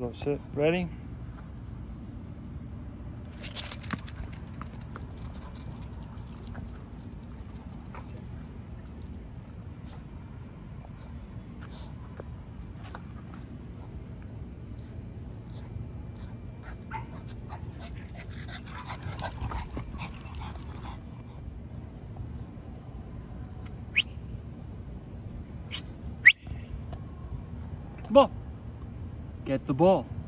Go sit. Ready? ball. Get the ball.